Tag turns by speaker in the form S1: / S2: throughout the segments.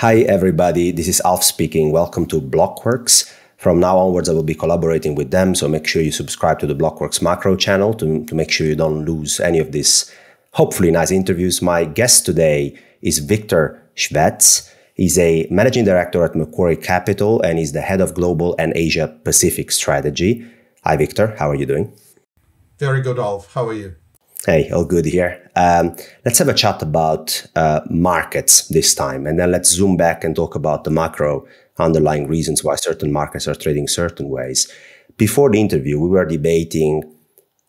S1: Hi, everybody. This is Alf speaking. Welcome to Blockworks. From now onwards, I will be collaborating with them. So make sure you subscribe to the Blockworks macro channel to, to make sure you don't lose any of these hopefully nice interviews. My guest today is Viktor Shvets. He's a managing director at Macquarie Capital and he's the head of global and Asia Pacific strategy. Hi, Viktor. How are you doing?
S2: Very good, Alf. How are you?
S1: Hey, all good here. Um, let's have a chat about uh, markets this time, and then let's zoom back and talk about the macro underlying reasons why certain markets are trading certain ways. Before the interview, we were debating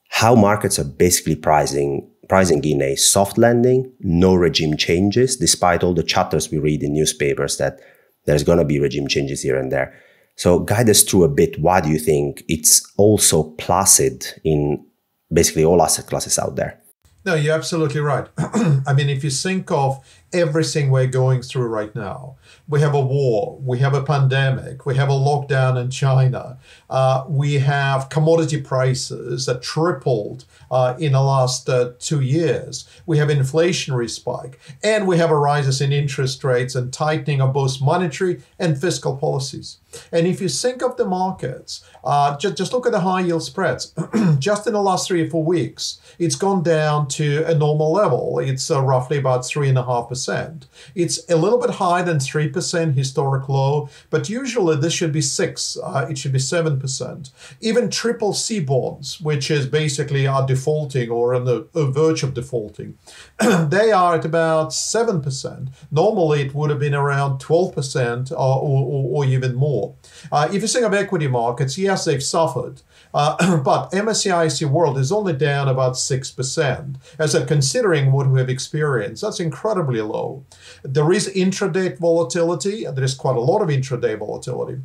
S1: how markets are basically pricing pricing in a soft landing, no regime changes, despite all the chatters we read in newspapers that there's going to be regime changes here and there. So guide us through a bit. Why do you think it's also placid in basically all asset classes out there.
S2: No, you're absolutely right. I mean, if you think of everything we're going through right now. We have a war, we have a pandemic, we have a lockdown in China, uh, we have commodity prices that tripled uh, in the last uh, two years, we have inflationary spike, and we have a rises in interest rates and tightening of both monetary and fiscal policies. And if you think of the markets, uh, just, just look at the high yield spreads. just in the last three or four weeks, it's gone down to a normal level. It's uh, roughly about three and a half percent percent It's a little bit higher than 3% historic low, but usually this should be 6 uh, it should be 7%. Even triple C bonds, which is basically are defaulting or on the verge of defaulting, they are at about 7%. Normally it would have been around 12% or, or, or even more. Uh, if you think of equity markets, yes, they've suffered. Uh, but MSCI World is only down about 6%. As a considering what we have experienced, that's incredibly low. There is intraday volatility, there is quite a lot of intraday volatility.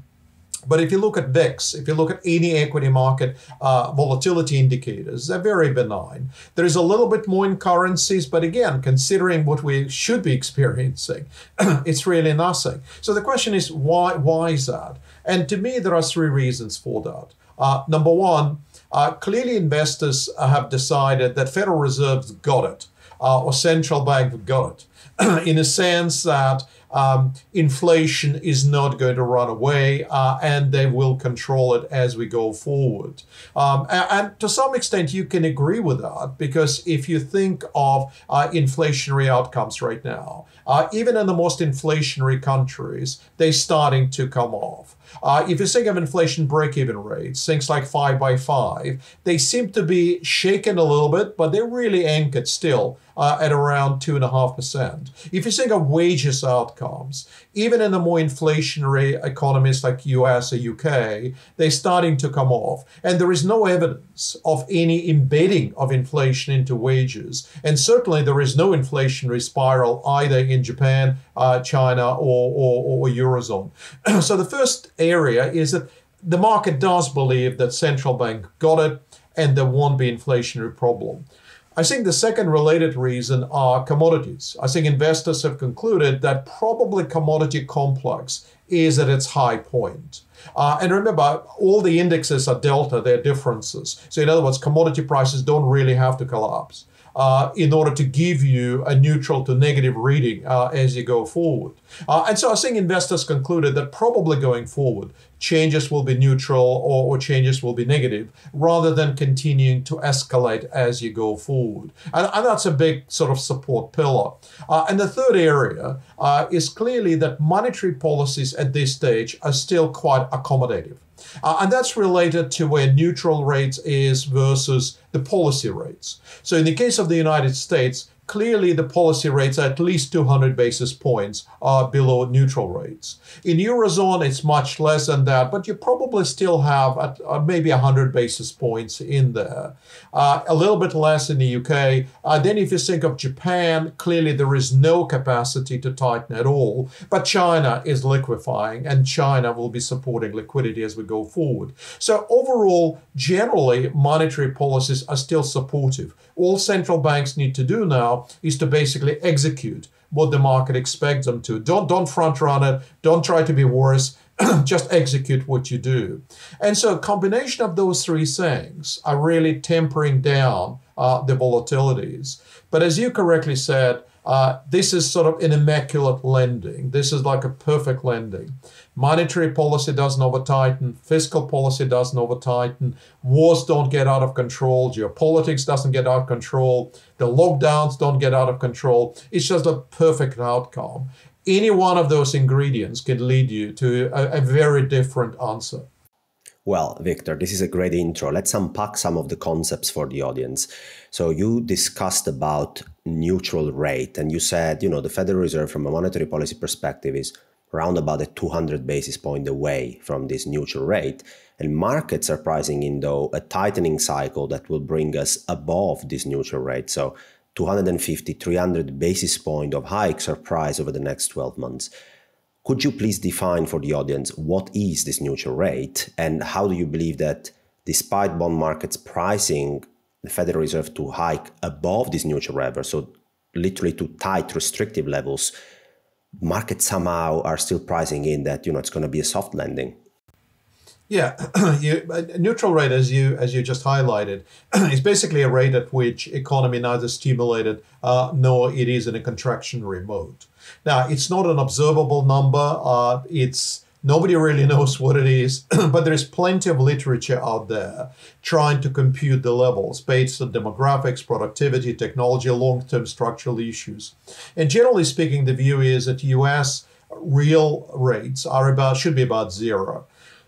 S2: But if you look at VIX, if you look at any equity market uh, volatility indicators, they're very benign. There is a little bit more in currencies, but again, considering what we should be experiencing, it's really nothing. So the question is, why? Why is that? And to me, there are three reasons for that. Uh, number one, uh, clearly investors have decided that Federal Reserve's got it, uh, or central bank got it, in a sense that um, inflation is not going to run away uh, and they will control it as we go forward. Um, and, and, to some extent, you can agree with that because if you think of uh, inflationary outcomes right now, uh, even in the most inflationary countries, they're starting to come off. Uh, if you think of inflation break-even rates, things like five by five, they seem to be shaken a little bit, but they're really anchored still uh, at around 2.5%. If you think of wages outcomes, even in the more inflationary economies like US or UK, they're starting to come off. And there is no evidence of any embedding of inflation into wages. And certainly there is no inflationary spiral either in Japan, uh, China, or, or, or Eurozone. so the first area is that the market does believe that central bank got it and there won't be inflationary problem. I think the second related reason are commodities. I think investors have concluded that probably commodity complex is at its high point. Uh, and remember, all the indexes are delta, they're differences. So, in other words, commodity prices don't really have to collapse uh, in order to give you a neutral to negative reading uh, as you go forward. Uh, and so I think investors concluded that probably going forward, changes will be neutral or, or, changes will be negative rather than continuing to escalate as you go forward. And, and that's a big sort of support pillar. Uh, and the third area uh, is clearly that monetary policies at this stage are still quite accommodative. Uh, and that's related to where neutral rates is versus the policy rates. So in the case of the United States, clearly the policy rates are at least 200 basis points below neutral rates. In Eurozone, it's much less than that, but you probably still have at, uh, maybe 100 basis points in there. Uh, a little bit less in the UK. Uh, then if you think of Japan, clearly there is no capacity to tighten at all, but China is liquefying and China will be supporting liquidity as we go forward. So overall, generally, monetary policies are still supportive. All central banks need to do now is to basically execute what the market expects them to. Don't don't front run it. Don't try to be worse. just execute what you do. And so, a combination of those three things are really tempering down uh, the volatilities. But as you correctly said, Uh, this is sort of an immaculate lending. This is like a perfect lending. Monetary policy doesn't over tighten, fiscal policy doesn't over tighten, wars don't get out of control, geopolitics doesn't get out of control, the lockdowns don't get out of control. It's just a perfect outcome. Any one of those ingredients can lead you to a, a very different answer.
S1: Well, Viktor, this is a great intro. Let's unpack some of the concepts for the audience. So you discussed about neutral rate and you said, you know, the Federal Reserve from a monetary policy perspective is around about a 200 basis point away from this neutral rate. And markets are pricing in though a tightening cycle that will bring us above this neutral rate. So 250, 300 basis point of hikes are priced over the next 12 months. Could you please define for the audience what is this neutral rate and how do you believe that despite bond markets pricing the Federal Reserve to hike above this neutral level, so literally to tight restrictive levels, markets somehow are still pricing in that you know it's going to be a soft landing?
S2: Yeah, you, neutral rate, as you as you just highlighted, is basically a rate at which economy neither stimulated uh, nor it is in a contractionary mode. Now, it's not an observable number. Uh, it's nobody really knows what it is, but there is plenty of literature out there trying to compute the levels based on demographics, productivity, technology, long-term structural issues. And generally speaking, the view is that U.S. real rates are about should be about zero.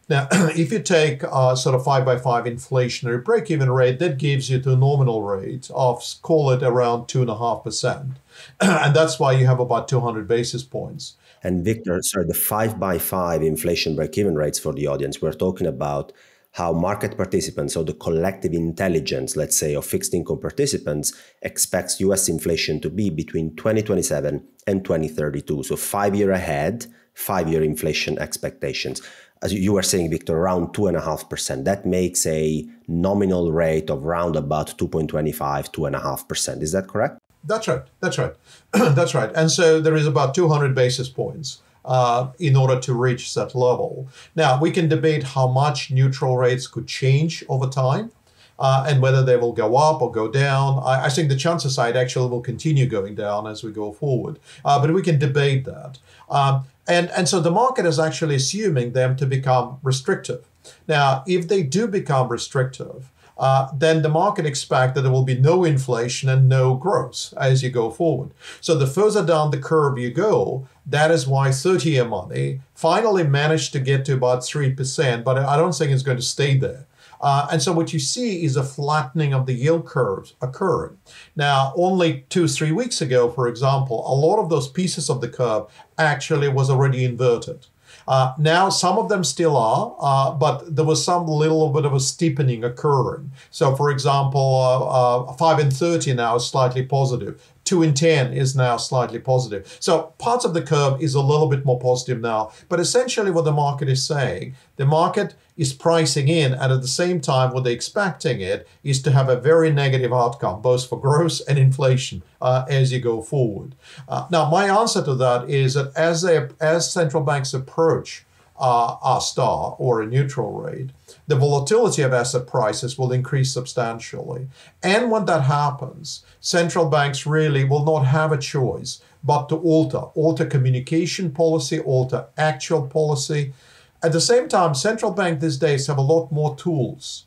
S2: Now, if you take a sort of five by five inflationary break-even rate, that gives you the nominal rate of call it around two and a half percent, and that's why you have about 200 basis points.
S1: And Viktor, sorry, the five by five inflation break-even rates for the audience, we're talking about how market participants, so the collective intelligence, let's say, of fixed income participants, expects US inflation to be between 2027 and 2032. So five year ahead, five year inflation expectations as you were saying, Viktor, around 2.5%. That makes a nominal rate of around about 2.25, 2.5%. Is that correct?
S2: That's right. That's right. That's right. And so there is about 200 basis points uh, in order to reach that level. Now, we can debate how much neutral rates could change over time. Uh, and whether they will go up or go down. I, I, think the chances side actually will continue going down as we go forward. Uh, but we can debate that. Um, and, and so the market is actually assuming them to become restrictive. Now, if they do become restrictive, uh, then the market expects that there will be no inflation and no growth as you go forward. So the further down the curve you go, that is why 30 year money finally managed to get to about 3%, but I don't think it's going to stay there. Uh, and so what you see is a flattening of the yield curves occurring. Now, only two, three weeks ago, for example, a lot of those pieces of the curve actually was already inverted. Uh, now, some of them still are, uh, but there was some little bit of a steepening occurring. So, for example, uh, uh 5 and 30 now is slightly positive. 2 in 10 is now slightly positive. So parts of the curve is a little bit more positive now. But essentially, what the market is saying, the market is pricing in, and at the same time, what they're expecting it is to have a very negative outcome, both for growth and inflation uh, as you go forward. Uh, now, my answer to that is that as they as central banks approach uh, R star or a neutral rate, the volatility of asset prices will increase substantially. And when that happens, central banks really will not have a choice but to alter, alter communication policy, alter actual policy. At the same time, central bank these days have a lot more tools.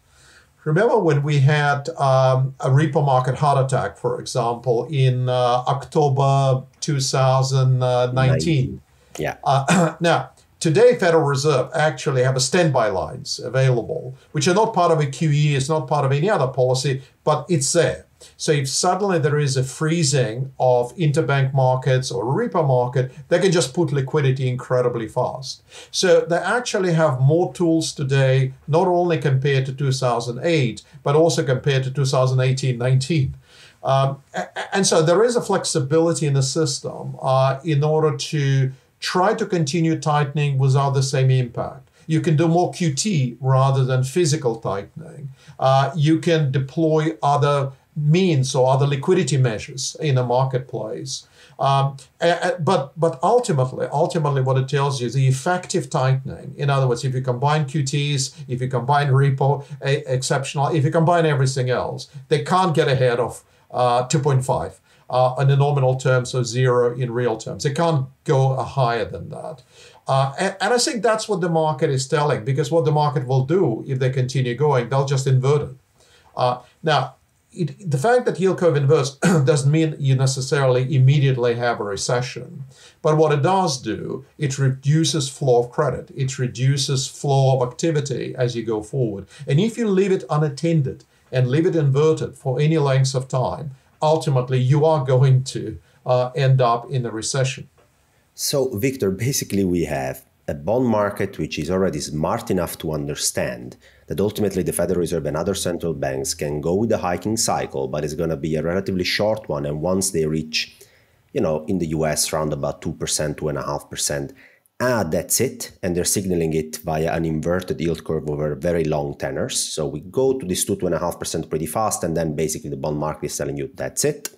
S2: Remember when we had um, a repo market heart attack, for example, in uh, October 2019?
S1: Yeah.
S2: Uh, now, Today, Federal Reserve actually have a standby lines available, which are not part of a QE, it's not part of any other policy, but it's there. So if suddenly there is a freezing of interbank markets or repo market, they can just put liquidity incredibly fast. So they actually have more tools today, not only compared to 2008, but also compared to 2018-19. Um, and so there is a flexibility in the system uh, in order to try to continue tightening without the same impact. You can do more QT rather than physical tightening. Uh, you can deploy other means or other liquidity measures in a marketplace. Um, but but ultimately, ultimately, what it tells you is the effective tightening. In other words, if you combine QTs, if you combine repo, a, exceptional, if you combine everything else, they can't get ahead of uh, 2.5. uh, in the nominal terms, so zero in real terms. They can't go higher than that. Uh, and, and, I think that's what the market is telling, because what the market will do if they continue going, they'll just invert it. Uh, now, it, the fact that yield curve inverts doesn't mean you necessarily immediately have a recession. But what it does do, it reduces flow of credit. It reduces flow of activity as you go forward. And if you leave it unattended and leave it inverted for any length of time, ultimately you are going to uh, end up in a recession.
S1: So, Viktor, basically we have a bond market which is already smart enough to understand that ultimately the Federal Reserve and other central banks can go with the hiking cycle, but it's going to be a relatively short one. And once they reach, you know, in the US, around about 2%, 2.5%, ah, that's it. And they're signaling it via an inverted yield curve over very long tenors. So we go to this 2, 2.5% pretty fast. And then basically the bond market is telling you that's it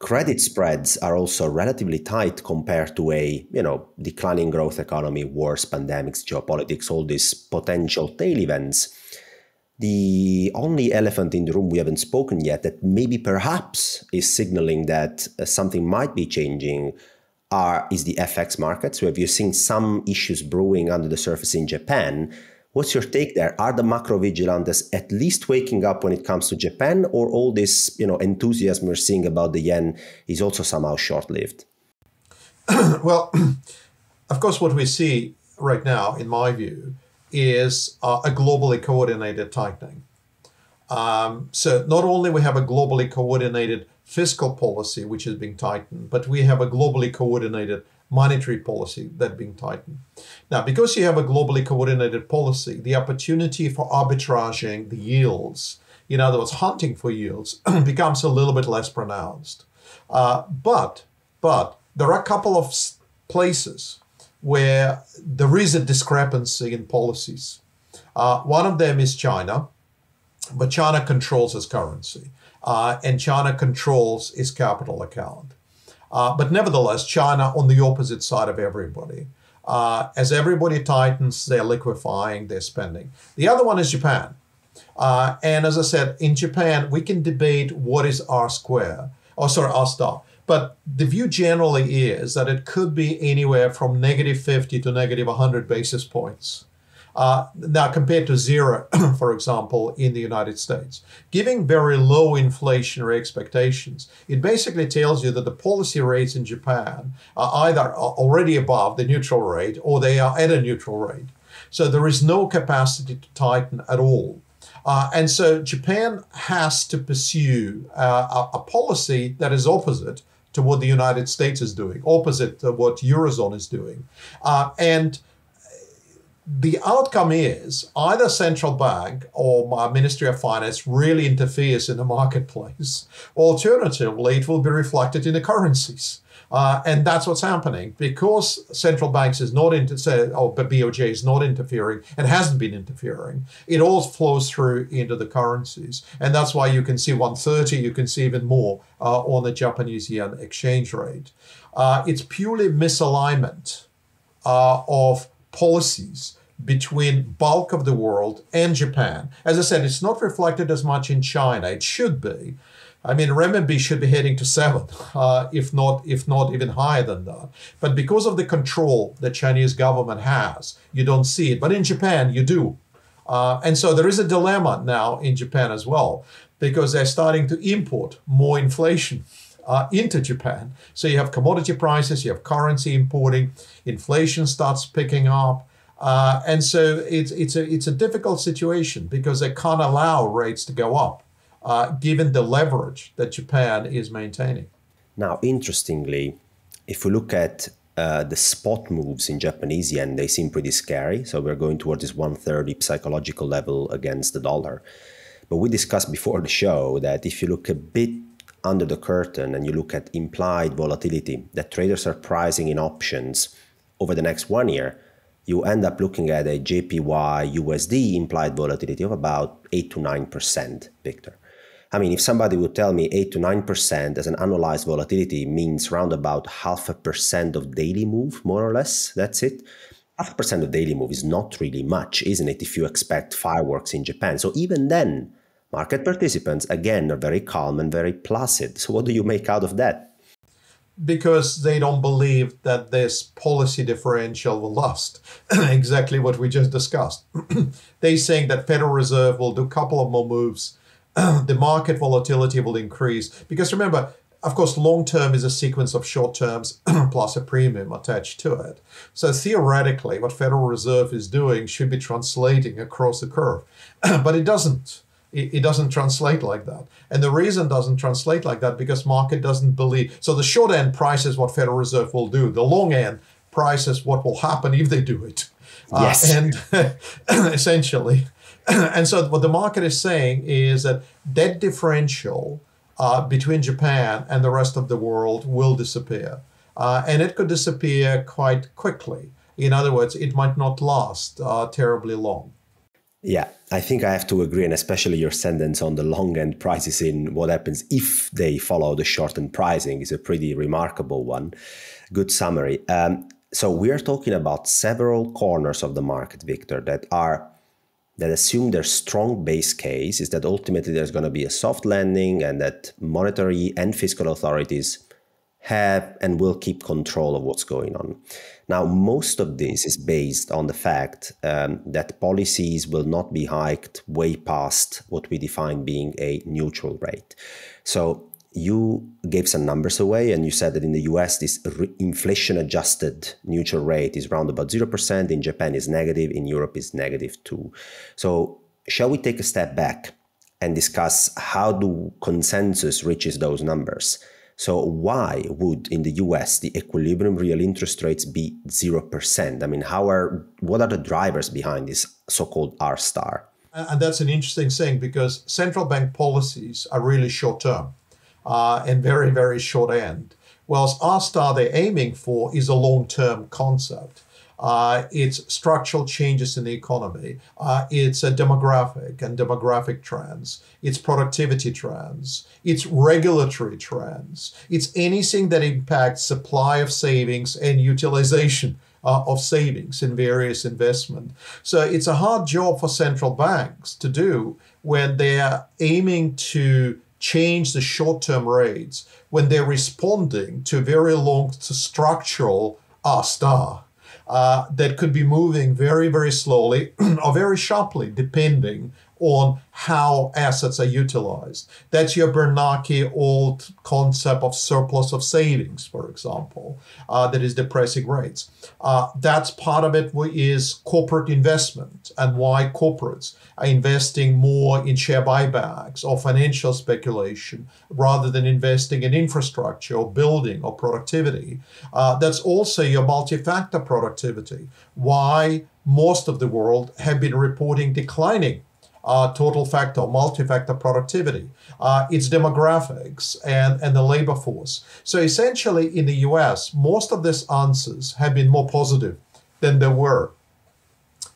S1: credit spreads are also relatively tight compared to a you know declining growth economy wars pandemics geopolitics all these potential tail events. The only elephant in the room we haven't spoken yet that maybe perhaps is signaling that uh, something might be changing are is the fx markets. So where you've seen some issues brewing under the surface in japan What's your take there? Are the macro vigilantes at least waking up when it comes to Japan, or all this you know enthusiasm we're seeing about the yen is also somehow short-lived?
S2: well, of course, what we see right now, in my view, is uh, a globally coordinated tightening. Um, so not only we have a globally coordinated fiscal policy which is being tightened, but we have a globally coordinated monetary policy that being tightened. Now, because you have a globally coordinated policy, the opportunity for arbitraging the yields, in other words, hunting for yields, becomes a little bit less pronounced. Uh, but, but there are a couple of places where there is a discrepancy in policies. Uh, one of them is China, but China controls its currency, uh, and China controls its capital account. Uh, but nevertheless, China on the opposite side of everybody. Uh, as everybody tightens, they're liquefying their spending. The other one is Japan. Uh, and as I said, in Japan, we can debate what is R square, or sorry, R star. But the view generally is that it could be anywhere from negative 50 to negative 100 basis points. Uh, now, compared to zero, for example, in the United States, giving very low inflationary expectations, it basically tells you that the policy rates in Japan are either already above the neutral rate or they are at a neutral rate. So there is no capacity to tighten at all. Uh, and so Japan has to pursue uh, a, a, policy that is opposite to what the United States is doing, opposite to what Eurozone is doing. Uh, and the outcome is either central bank or my Ministry of Finance really interferes in the marketplace. Alternatively, it will be reflected in the currencies. Uh, and that's what's happening because central banks is not into but BOJ is not interfering and hasn't been interfering. It all flows through into the currencies, and that's why you can see 130. You can see even more uh, on the Japanese yen exchange rate. Uh, it's purely misalignment uh, of policies between bulk of the world and Japan. As I said, it's not reflected as much in China. It should be. I mean, renminbi should be heading to seven, uh, if not if not even higher than that. But because of the control the Chinese government has, you don't see it. But in Japan, you do. Uh, and so there is a dilemma now in Japan as well, because they're starting to import more inflation uh, into Japan. So you have commodity prices, you have currency importing, inflation starts picking up. Uh, and so it's, it's, a, it's a difficult situation because they can't allow rates to go up, uh, given the leverage that Japan is maintaining.
S1: Now, interestingly, if we look at uh, the spot moves in Japanese yen, they seem pretty scary. So we're going towards this 130 psychological level against the dollar. But we discussed before the show that if you look a bit under the curtain and you look at implied volatility that traders are pricing in options over the next one year, you end up looking at a JPY USD implied volatility of about 8 to 9%, Viktor. I mean, if somebody would tell me 8 to 9% as an annualized volatility means round about half a percent of daily move, more or less, that's it. Half a percent of daily move is not really much, isn't it, if you expect fireworks in Japan? So even then, Market participants, again, are very calm and very placid. So, what do you make out of that?
S2: Because they don't believe that this policy differential will last. exactly what we just discussed. they saying that Federal Reserve will do a couple of more moves. the market volatility will increase because remember, of course, long term is a sequence of short terms plus a premium attached to it. So theoretically, what Federal Reserve is doing should be translating across the curve, but it doesn't it, it doesn't translate like that. And the reason doesn't translate like that because market doesn't believe. So the short end prices what Federal Reserve will do. The long end prices what will happen if they do it.
S1: Uh, yes.
S2: Uh, and essentially, and so what the market is saying is that that differential uh, between Japan and the rest of the world will disappear. Uh, and it could disappear quite quickly. In other words, it might not last uh, terribly long.
S1: Yeah, I think I have to agree, and especially your sentence on the long end prices in what happens if they follow the short end pricing is a pretty remarkable one. Good summary. Um, so we are talking about several corners of the market, Viktor, that are that assume their strong base case is that ultimately there's going to be a soft landing and that monetary and fiscal authorities have and will keep control of what's going on. Now, most of this is based on the fact um, that policies will not be hiked way past what we define being a neutral rate. So, you gave some numbers away and you said that in the US, this inflation adjusted neutral rate is around about 0%. In Japan is negative. In Europe is negative too. So, shall we take a step back and discuss how do consensus reaches those numbers? So why would in the US the equilibrium real interest rates be 0%? I mean, how are what are the drivers behind this so-called R star?
S2: And that's an interesting thing because central bank policies are really short term uh, and very, very short end. Whilst R star they're aiming for is a long term concept. Uh, it's structural changes in the economy. Uh, it's a demographic and demographic trends. It's productivity trends. It's regulatory trends. It's anything that impacts supply of savings and utilization uh, of savings in various investment. So it's a hard job for central banks to do when they are aiming to change the short-term rates when they're responding to very long structural R star uh, that could be moving very, very slowly or very sharply, depending on how assets are utilized. That's your Bernanke old concept of surplus of savings, for example, uh, that is depressing rates. Uh, that's part of it is corporate investment and why corporates are investing more in share buybacks or financial speculation rather than investing in infrastructure or building or productivity. Uh, that's also your multi-factor productivity. Why most of the world have been reporting declining uh, total factor, multi-factor productivity, uh, its demographics, and, and the labor force. So essentially, in the US, most of these answers have been more positive than they were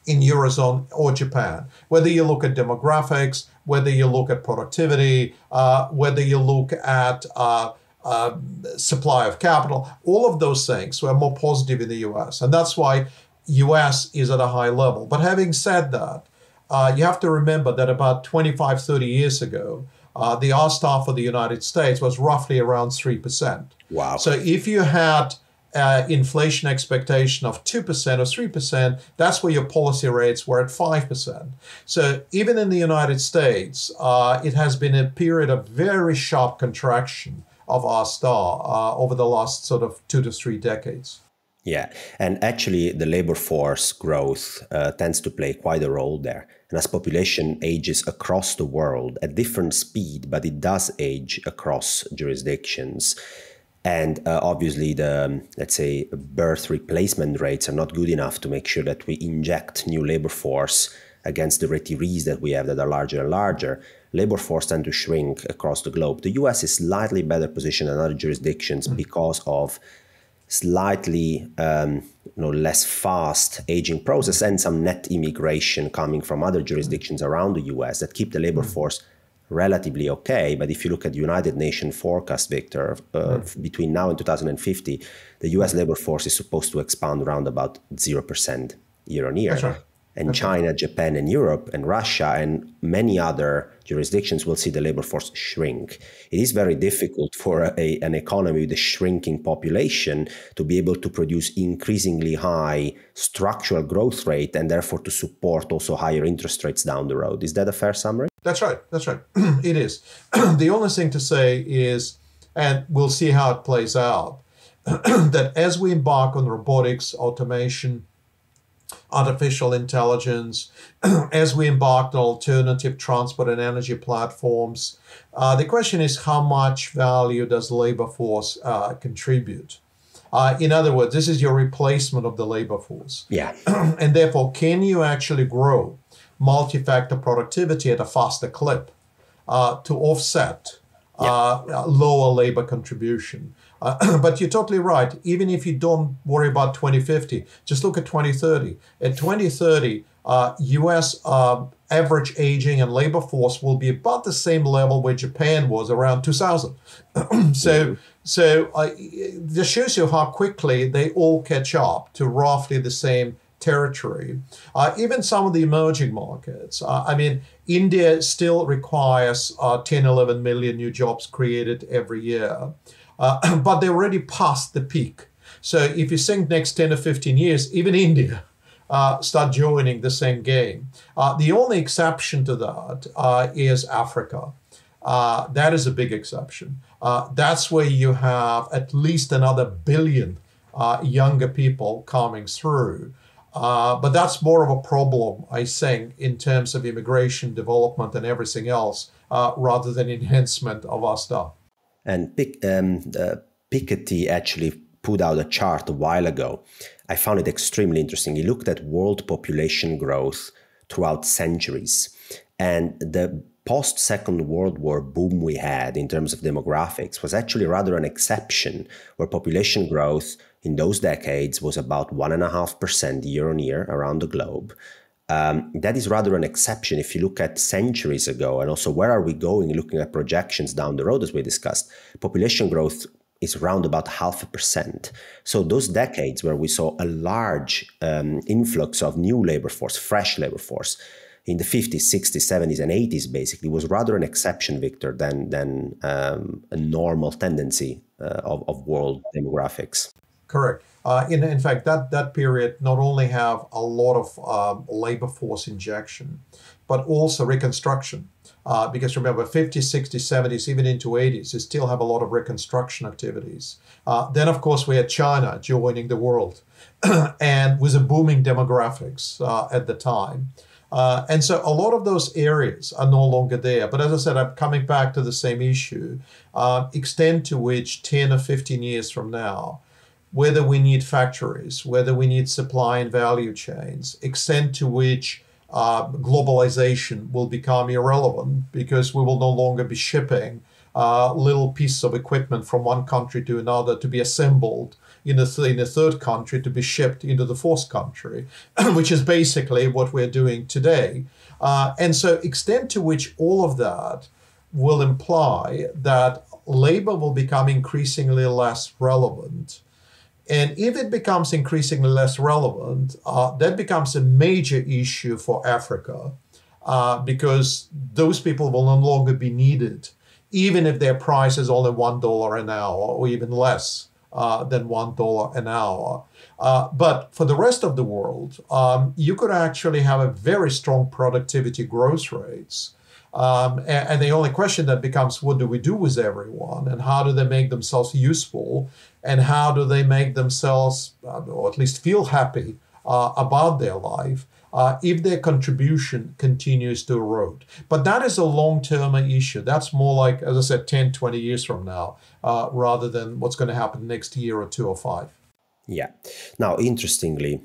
S2: in Eurozone or Japan. Whether you look at demographics, whether you look at productivity, uh, whether you look at uh, uh, supply of capital, all of those things were more positive in the US. And that's why US is at a high level. But having said that, uh, you have to remember that about 25, 30 years ago, uh, the R star for the United States was roughly around 3%.
S1: Wow.
S2: So if you had uh, inflation expectation of 2% or 3%, that's where your policy rates were at 5%. So even in the United States, uh, it has been a period of very sharp contraction of R star uh, over the last sort of two to three decades.
S1: Yeah, and actually, the labor force growth uh, tends to play quite a role there. And as population ages across the world at different speed, but it does age across jurisdictions. And uh, obviously, the let's say birth replacement rates are not good enough to make sure that we inject new labor force against the retirees that we have that are larger and larger. Labor force tend to shrink across the globe. The U.S. is slightly better positioned than other jurisdictions mm. because of slightly um, you know, less fast aging process and some net immigration coming from other jurisdictions around the US that keep the labor mm. force relatively okay. But if you look at the United Nations forecast, Viktor, uh, mm. between now and 2050, the US labor force is supposed to expand around about 0% year on year.
S2: Right.
S1: And okay. China, Japan, and Europe, and Russia, and many other jurisdictions will see the labor force shrink. It is very difficult for a, an economy with a shrinking population to be able to produce increasingly high structural growth rate and therefore to support also higher interest rates down the road. Is that a fair summary?
S2: That's right. That's right. it is. the only thing to say is, and we'll see how it plays out, that as we embark on robotics, automation, artificial intelligence, as we embark on alternative transport and energy platforms, uh, the question is how much value does labor force uh, contribute? Uh, in other words, this is your replacement of the labor force.
S1: Yeah.
S2: and therefore, can you actually grow multi-factor productivity at a faster clip uh, to offset uh, lower labor contribution. Uh, but you're totally right. Even if you don't worry about 2050, just look at 2030. At 2030, uh, U.S. Uh, average aging and labor force will be about the same level where Japan was around 2000. so, so uh, this shows you how quickly they all catch up to roughly the same territory. Uh, even some of the emerging markets. Uh, I mean, India still requires uh, 10, 11 million new jobs created every year, uh, but they already passed the peak. So if you think next 10 or 15 years, even India uh, start joining the same game. Uh, the only exception to that is Africa. that is a big exception. that's where you have at least another billion younger people coming through. Uh, but that's more of a problem, I think, in terms of immigration development and everything else, uh, rather than enhancement of our stuff.
S1: And um, uh, Piketty actually put out a chart a while ago. I found it extremely interesting. He looked at world population growth throughout centuries, and the post Second World War boom we had in terms of demographics was actually rather an exception, where population growth in those decades was about 1.5% year on year around the globe. Um, that is rather an exception. If you look at centuries ago and also where are we going looking at projections down the road as we discussed population growth is around about half a percent. So those decades where we saw a large um, influx of new labor force fresh labor force in the 50s 60s 70s and 80s basically was rather an exception Viktor than than um, a normal tendency uh, of, of world demographics.
S2: Correct. Uh, in, in fact, that, that period not only have a lot of um, labor force injection, but also reconstruction. Uh, because remember, 50s, 60s, 70s, even into 80s, you still have a lot of reconstruction activities. Uh, then, of course, we had China joining the world and with a booming demographics uh, at the time. Uh, and so a lot of those areas are no longer there. But as I said, I'm coming back to the same issue, uh, extent to which 10 or 15 years from now, whether we need factories, whether we need supply and value chains, extent to which uh, globalization will become irrelevant because we will no longer be shipping uh, little pieces of equipment from one country to another to be assembled in a, th- in a third country to be shipped into the fourth country, which is basically what we're doing today. Uh, and so, extent to which all of that will imply that labor will become increasingly less relevant and if it becomes increasingly less relevant, uh, that becomes a major issue for Africa uh, because those people will no longer be needed, even if their price is only $1 an hour or even less uh, than $1 an hour. Uh, but for the rest of the world, um, you could actually have a very strong productivity growth rates. Um, and, and, the only question that becomes what do we do with everyone and how do they make themselves useful and how do they make themselves, uh, or at least feel happy uh, about their life uh, if their contribution continues to erode. But that is a long term issue. That's more like, as I said, 10, 20 years from now, uh, rather than what's going to happen next year or two or five.
S1: Yeah. Now, interestingly,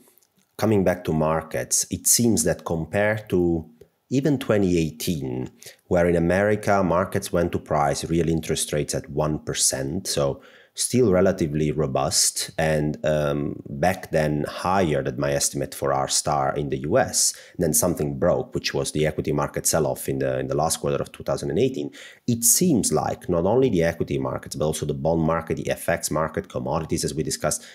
S1: coming back to markets, it seems that compared to even 2018, where in America markets went to price real interest rates at 1%, so still relatively robust and um, back then higher than my estimate for R star in the US. Then something broke, which was the equity market sell-off in the in the last quarter of 2018. It seems like not only the equity markets but also the bond market, the FX market, commodities, as we discussed,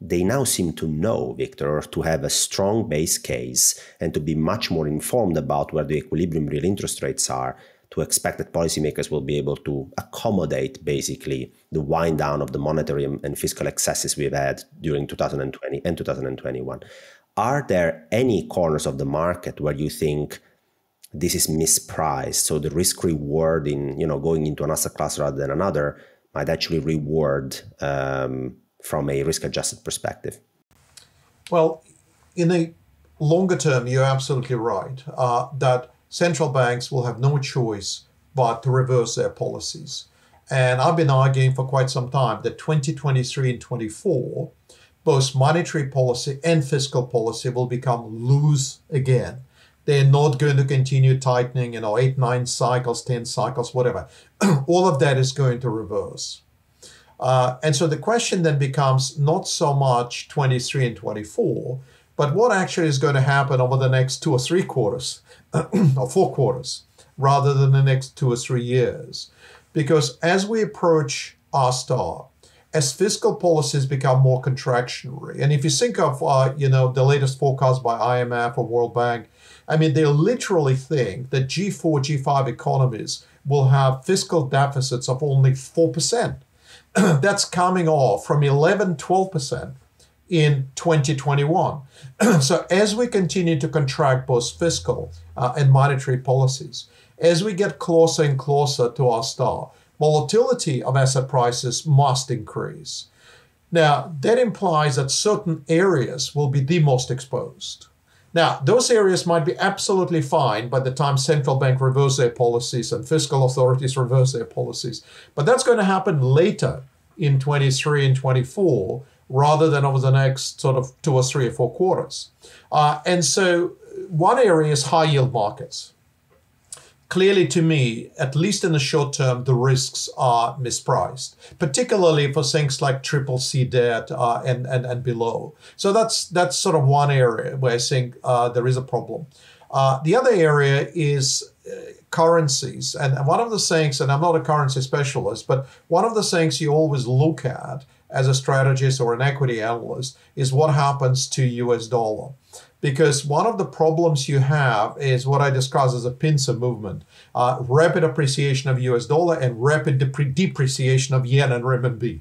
S1: they now seem to know, Viktor, to have a strong base case and to be much more informed about where the equilibrium real interest rates are to expect that policymakers will be able to accommodate basically the wind down of the monetary and fiscal excesses we've had during 2020 and 2021. Are there any corners of the market where you think this is mispriced? So the risk reward in you know going into an asset class rather than another might actually reward um, from a risk adjusted perspective?
S2: Well, in a longer term, you're absolutely right uh, that central banks will have no choice but to reverse their policies. And I've been arguing for quite some time that 2023 and 24, both monetary policy and fiscal policy will become loose again. They're not going to continue tightening, you know, eight, nine cycles, 10 cycles, whatever. All of that is going to reverse. Uh, and so the question then becomes not so much 23 and 24, but what actually is going to happen over the next two or three quarters or four quarters rather than the next two or three years. Because as we approach R star, as fiscal policies become more contractionary, and if you think of uh, you know the latest forecast by IMF or World Bank, I mean they literally think that G4, G5 economies will have fiscal deficits of only four percent. That's coming off from 11, 12 percent in 2021. so as we continue to contract both fiscal uh, and monetary policies, as we get closer and closer to R star, volatility of asset prices must increase. Now, that implies that certain areas will be the most exposed. Now, those areas might be absolutely fine by the time central bank reverse their policies and fiscal authorities reverse their policies. But that's going to happen later in 23 and 24 rather than over the next sort of two or three or four quarters. Uh, and so one area is high yield markets. Clearly, to me, at least in the short term, the risks are mispriced, particularly for things like triple C debt uh, and, and, and below. So that's that's sort of one area where I think uh, there is a problem. Uh, the other area is uh, currencies. And one of the things, and I'm not a currency specialist, but one of the things you always look at as a strategist or an equity analyst is what happens to US dollar. Because one of the problems you have is what I discuss as a pincer movement uh, rapid appreciation of US dollar and rapid depre- depreciation of yen and renminbi.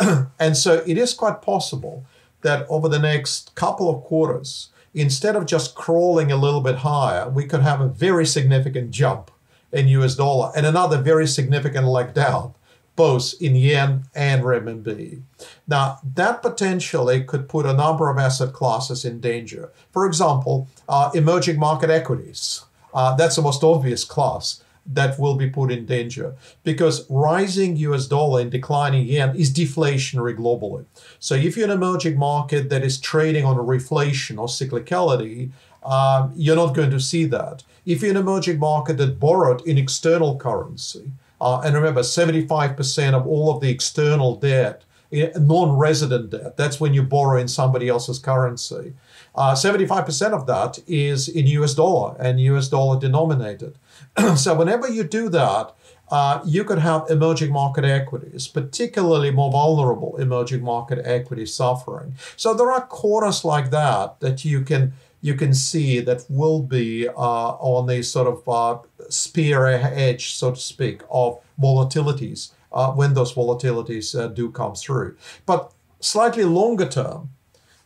S2: and so it is quite possible that over the next couple of quarters, instead of just crawling a little bit higher, we could have a very significant jump in US dollar and another very significant leg down both in yen and renminbi. Now, that potentially could put a number of asset classes in danger. For example, uh, emerging market equities. Uh, that's the most obvious class that will be put in danger because rising US dollar and declining yen is deflationary globally. So if you're an emerging market that is trading on a reflation or cyclicality, um, you're not going to see that. If you're an emerging market that borrowed in external currency, uh, and remember, 75% of all of the external debt, eh, non resident debt, that's when you borrow in somebody else's currency. Uh, 75% of that is in US dollar and US dollar denominated. so, whenever you do that, uh, you could have emerging market equities, particularly more vulnerable emerging market equities suffering. So there are corners like that that you can you can see that will be uh, on the sort of uh, spear edge, so to speak, of volatilities uh, when those volatilities uh, do come through. But slightly longer term,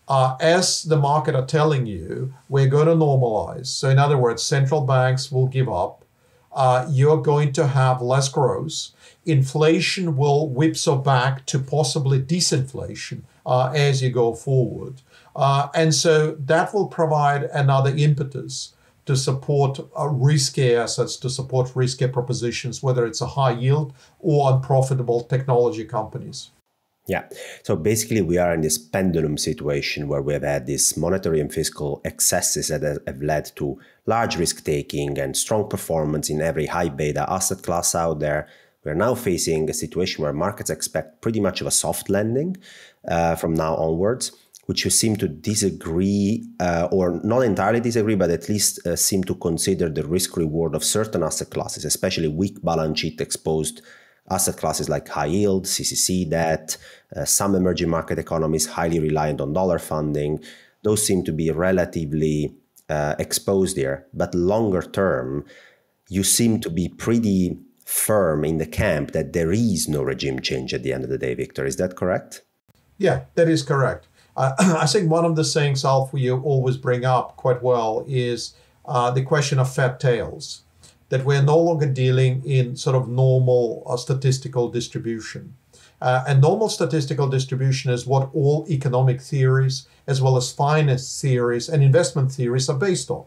S2: uh, as the market are telling you, we're going to normalize. So, in other words, central banks will give up. Uh, you're going to have less growth. Inflation will whipsaw back to possibly disinflation as you go forward. Uh, and so that will provide another impetus to support uh, risky assets, to support risky propositions, whether it's a high yield or unprofitable technology companies.
S1: Yeah. So basically, we are in this pendulum situation where we have had these monetary and fiscal excesses that have led to large risk taking and strong performance in every high beta asset class out there. We're now facing a situation where markets expect pretty much of a soft landing uh, from now onwards which you seem to disagree, uh, or not entirely disagree, but at least uh, seem to consider the risk reward of certain asset classes, especially weak balance sheet exposed asset classes like high yield, CCC debt, uh, some emerging market economies highly reliant on dollar funding. Those seem to be relatively uh, exposed here. But longer term, you seem to be pretty firm in the camp that there is no regime change at the end of the day, Viktor. Is that correct?
S2: Yeah, that is correct. Uh, I think one of the things, Alf, you always bring up quite well is uh, the question of fat tails, that we're no longer dealing in sort of normal uh, statistical distribution. Uh, and normal statistical distribution is what all economic theories, as well as finance theories and investment theories, are based on.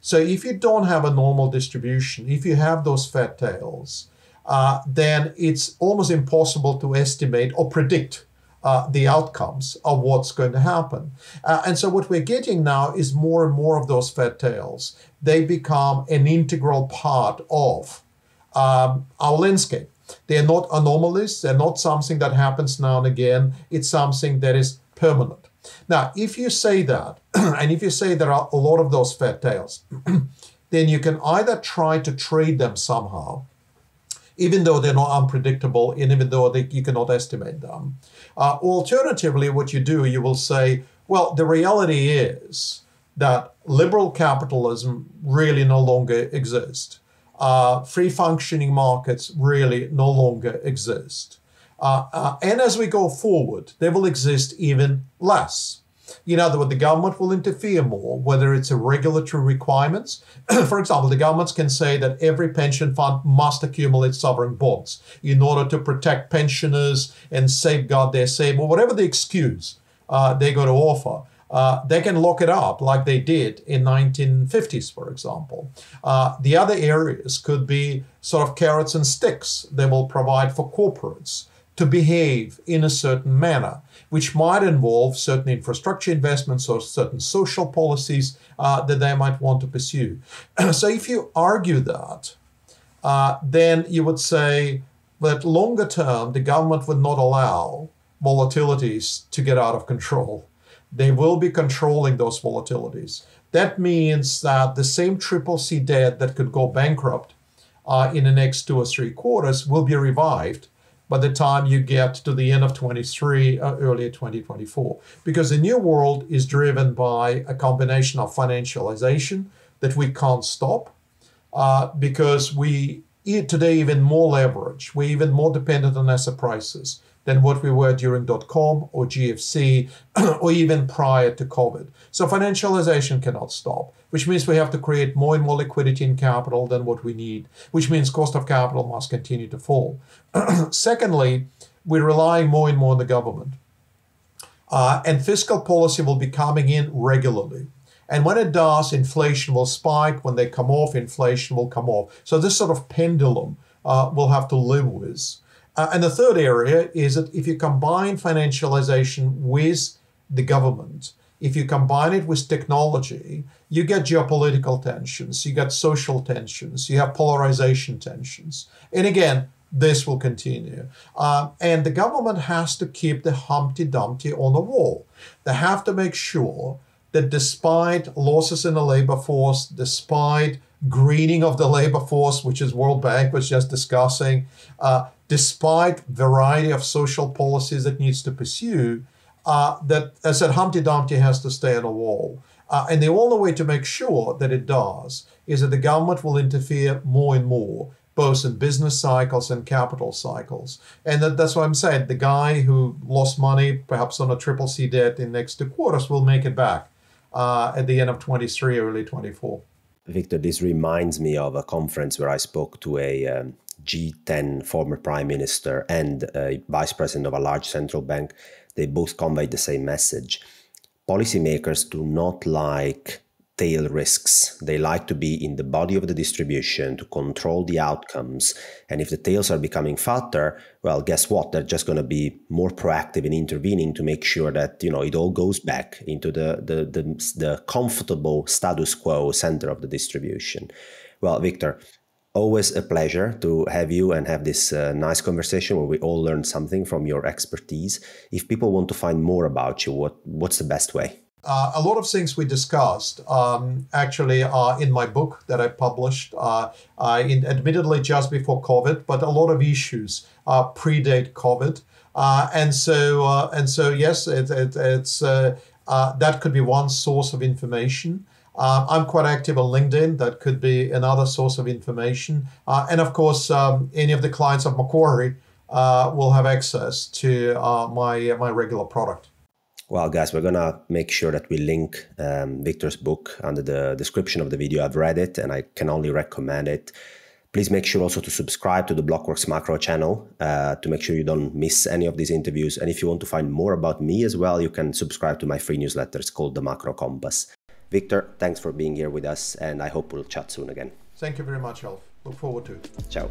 S2: So if you don't have a normal distribution, if you have those fat tails, uh, then it's almost impossible to estimate or predict uh, the outcomes of what's going to happen. Uh, and so what we're getting now is more and more of those fat tails. They become an integral part of um, our landscape. They're not anomalies. They're not something that happens now and again. It's something that is permanent. Now, if you say that, and if you say there are a lot of those fat tails, then you can either try to trade them somehow, even though they're not unpredictable and even though they, you cannot estimate them. Uh, alternatively, what you do, you will say, well, the reality is that liberal capitalism really no longer exists. Uh, free functioning markets really no longer exist. Uh, uh, and as we go forward, they will exist even less. In other words, the government will interfere more, whether it's a regulatory requirements. For example, the governments can say that every pension fund must accumulate sovereign bonds in order to protect pensioners and safeguard their savings, or whatever the excuse uh, they're going to offer. Uh, they can lock it up like they did in 1950s, for example. Uh, the other areas could be sort of carrots and sticks they will provide for corporates to behave in a certain manner, which might involve certain infrastructure investments or certain social policies uh, that they might want to pursue. so if you argue that, uh, then you would say that longer term, the government would not allow volatilities to get out of control. They will be controlling those volatilities. That means that the same triple C debt that could go bankrupt uh, in the next two or three quarters will be revived by the time you get to the end of 23, uh, early 2024. Because the new world is driven by a combination of financialization that we can't stop uh, because we today even more leverage. We're even more dependent on asset prices than what we were during dot com or GFC or even prior to COVID. So financialization cannot stop, which means we have to create more and more liquidity in capital than what we need, which means cost of capital must continue to fall. Secondly, we're relying more and more on the government. Uh, and fiscal policy will be coming in regularly. And when it does, inflation will spike. When they come off, inflation will come off. So this sort of pendulum uh, we'll have to live with. Uh, and the third area is that if you combine financialization with the government, if you combine it with technology, you get geopolitical tensions, you get social tensions, you have polarization tensions. And again, this will continue. Uh, and the government has to keep the Humpty Dumpty on the wall. They have to make sure that despite losses in the labor force, despite greening of the labor force, which is World Bank was just discussing, uh, despite variety of social policies it needs to pursue, uh, that I said, Humpty Dumpty has to stay on a wall. Uh, and the only way to make sure that it does is that the government will interfere more and more, both in business cycles and capital cycles. And that, that's what I'm saying. The guy who lost money, perhaps on a triple C debt in next two quarters, will make it back uh, at the end of 23, early 24.
S1: Viktor, this reminds me of a conference where I spoke to a um, G10 former prime minister and a vice president of a large central bank. They both convey the same message. Policymakers do not like tail risks. They like to be in the body of the distribution to control the outcomes. And if the tails are becoming fatter, well, guess what? They're just going to be more proactive in intervening to make sure that you know it all goes back into the the the, the comfortable status quo center of the distribution. Well, Viktor, always a pleasure to have you and have this uh, nice conversation where we all learn something from your expertise. If people want to find more about you, what what's the best way?
S2: uh, a lot of things we discussed um, actually are in my book that I published, uh, uh, in, admittedly just before COVID, but a lot of issues uh, predate COVID. Uh, and so, uh, and so, yes, it, it, it's that could be one source of information. I'm quite active on LinkedIn. That could be another source of information. and of course, um, any of the clients of Macquarie will have access to my my regular product.
S1: Well, guys, we're gonna make sure that we link um, Viktor's book under the description of the video. I've read it and I can only recommend it. Please make sure also to subscribe to the Blockworks Macro channel uh, to make sure you don't miss any of these interviews. And if you want to find more about me as well, you can subscribe to my free newsletter. It's called The Macro Compass. Viktor, thanks for being here with us, and I hope we'll chat soon again.
S2: Thank you very much, Alf. Look forward to it.
S1: Ciao.